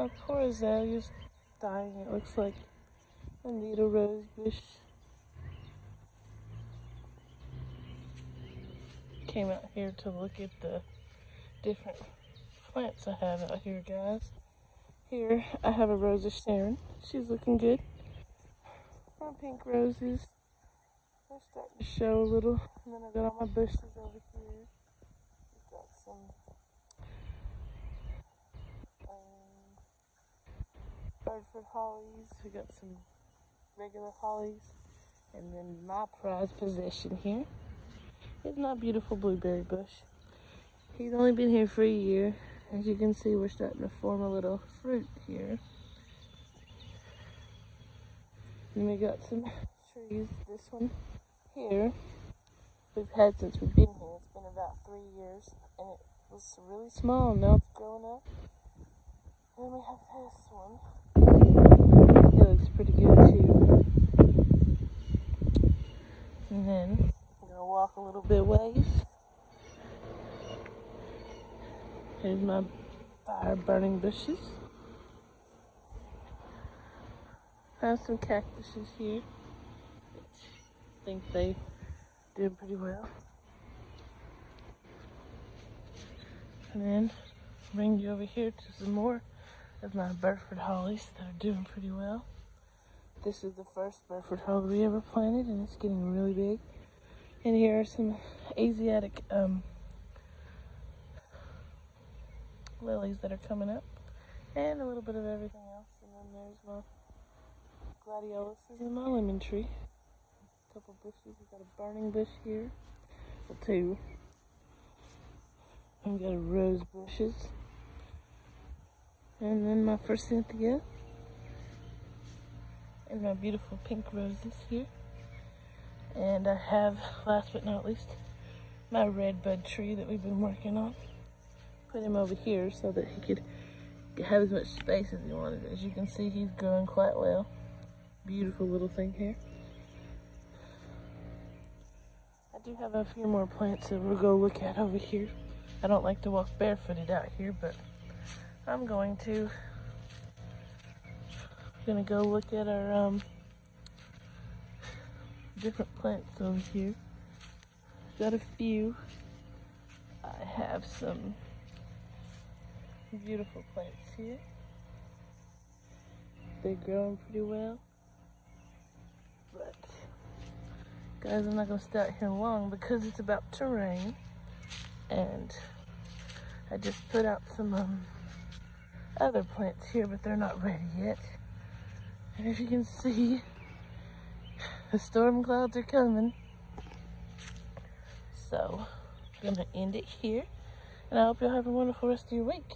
My poor azalea's dying. It looks like a rose bush. Came out here to look at the different plants I have out here, guys. Here, I have a Rose of Sharon. She's looking good. My pink roses are starting to show a little. And then I got all my bushes over here. We've got some Burford hollies. We got some regular hollies. And then my prized possession here is my beautiful blueberry bush. He's only been here for a year. As you can see, we're starting to form a little fruit here. And we got some trees. This one here, we've had since we've been here. It's been about three years, and it was really small. Now it's growing up. Then we have this one. It looks pretty good too. And then I'm gonna walk a little bit ways. Here's my fire burning bushes. I have some cactuses here, I think they did pretty well. And then bring you over here to some more of my Burford hollies that are doing pretty well. This is the first Burford holly we ever planted and it's getting really big. And here are some Asiatic um, lilies that are coming up and a little bit of everything else. And then there's my gladioluses and my lemon tree. A couple bushes. We've got a burning bush here. Well, two. We've got a rose bushes. And then my forsythia. And my beautiful pink roses here. And I have, last but not least, my red bud tree that we've been working on put him over here so that he could have as much space as he wanted. As you can see, he's growing quite well. Beautiful little thing here. I do have a few more plants that we'll go look at over here. I don't like to walk barefooted out here, but I'm going to. I'm gonna go look at our um, different plants over here. Got a few. I have some beautiful plants here. They're growing pretty well. But, guys, I'm not to stay out here long because it's about to rain. And I just put out some um, other plants here, but they're not ready yet. And as you can see, the storm clouds are coming. So, I'm to end it here. And I hope you'll have a wonderful rest of your week.